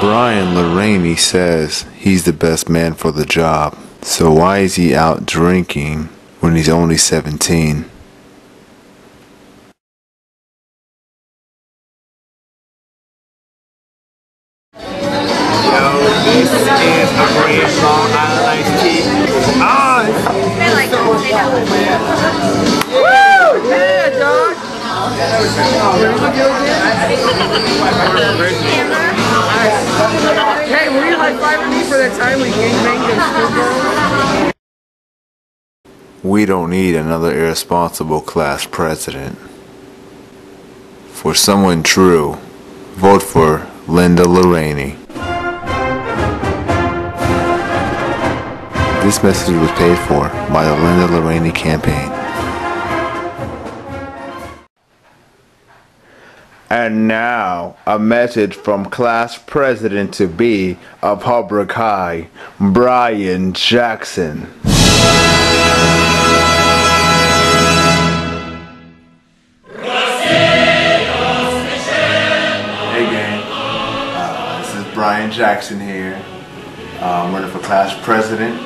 Brian Lorraine says he's the best man for the job, so why is he out drinking? When he's only 17? This is Operation Long Iced Tea. Ah, They like it. They know. Woo! Yeah, dog. Hey, were you high fiving me for that time we gangbanged in schoolgirl? We don't need another irresponsible class president. For someone true, vote for Linda Lorraine. This message was paid for by the Linda Lorraine campaign. And now, a message from class president to be of Hubbard High, Brian Jackson. Brian Jackson here. Uh, I'm running for class president.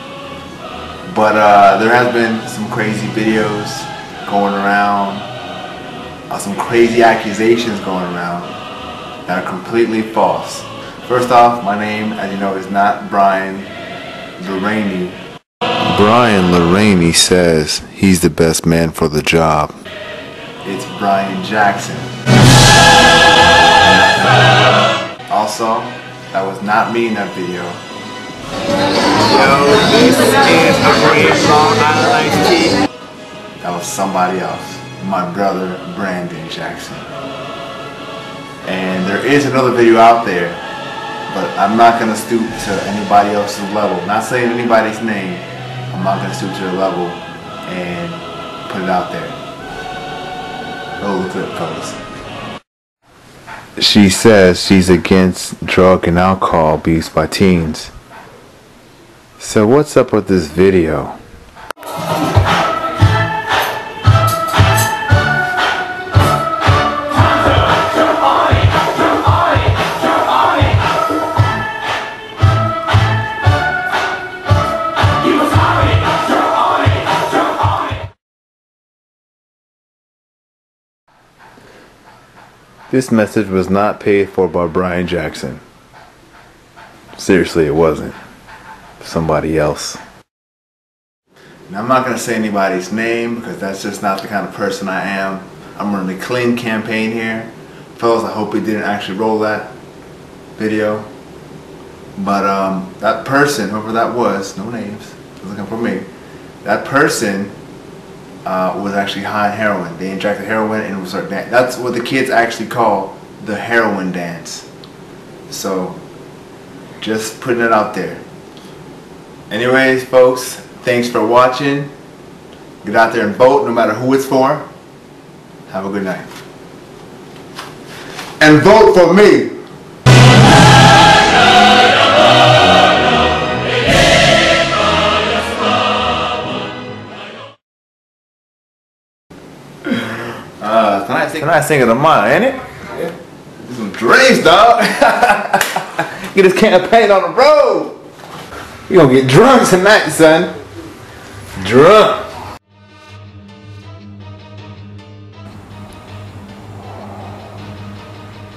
But uh, there has been some crazy videos going around, uh, some crazy accusations going around that are completely false. First off, my name, as you know, is not Brian Lorraine. Brian Lorraine says he's the best man for the job. It's Brian Jackson. Also, that was not me in that video. Yo, this is Operation Long Island Iced Tea. That was somebody else. My brother, Brandon Jackson. And there is another video out there, but I'm not gonna stoop to anybody else's level. Not saying anybody's name. I'm not gonna stoop to their level and put it out there. Roll the clip, fellas. She says she's against drug and alcohol abuse by teens. So what's up with this video? This message was not paid for by Brian Jackson. Seriously, it wasn't. Somebody else. Now, I'm not going to say anybody's name because that's just not the kind of person I am. I'm running a clean campaign here. Fellas, I hope we didn't actually roll that video. But um, that person, whoever that was, no names, looking for me. That person uh, was actually high on heroin. They injected heroin and it was like that. That's what the kids actually call the heroin dance. So, just putting it out there. Anyways, folks, thanks for watching. Get out there and vote, no matter who it's for. Have a good night. And vote for me. Tonight's tonight's single of mine, ain't it? Yeah. Some drinks, dog. get this campaign on the road. You gonna get drunk tonight, son. Drunk.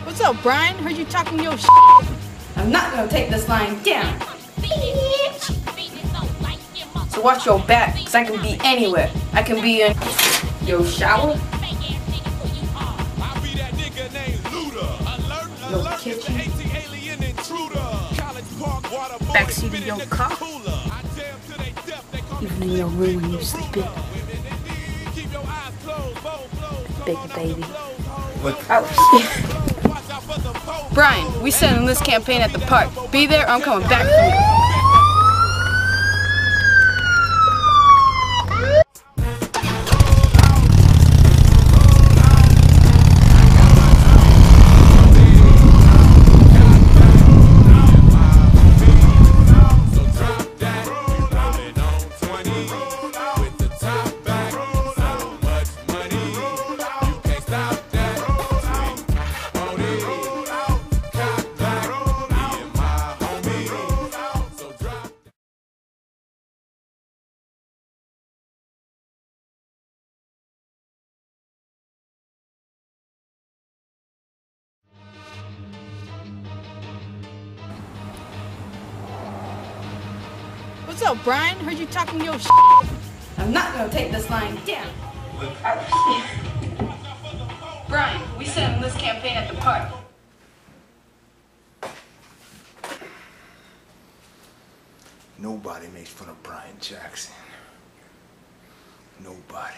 What's up, Brian? Heard you talking your sh- I'm not gonna take this line down. So watch your back, cause I can be anywhere. I can be in your shower, your kitchen, backseat of your car, even in your room when you sleep in. Big baby. Oh, Brian, we setting this campaign at the park. Be there, I'm coming back for you. What's up, Brian? Heard you talking your shit. I'm not gonna take this line down. Brian, we set him this campaign at the park. Nobody makes fun of Brian Jackson. Nobody.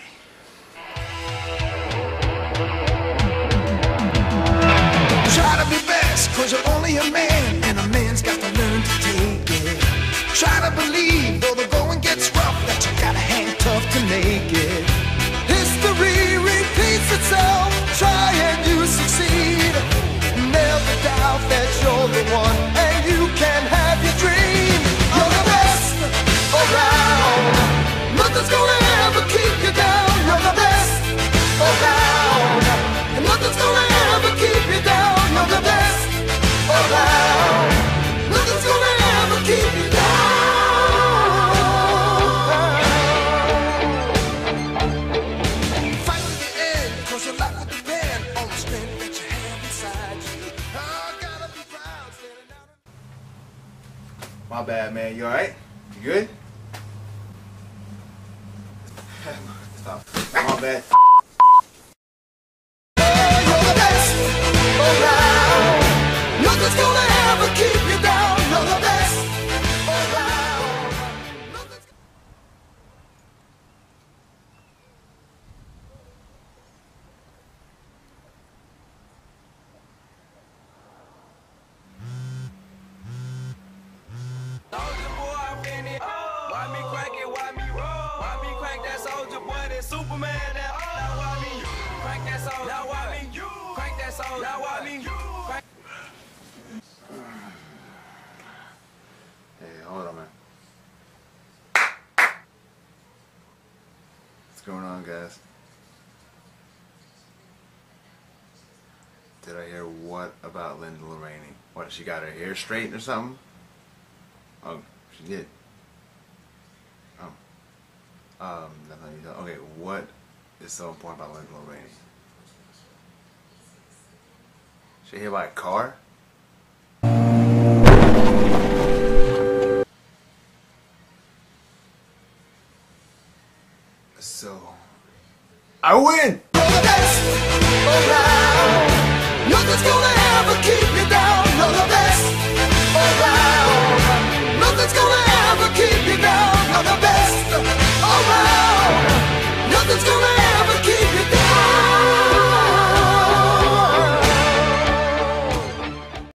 bad, man. You alright? You good? Stop. My bad. going on guys? Did I hear what about Linda Lorraine? What, she got her hair straightened or something? Oh, she did. Oh. Um, nothing. Okay, what is so important about Linda Lorraine? She hit by a car? So, I win!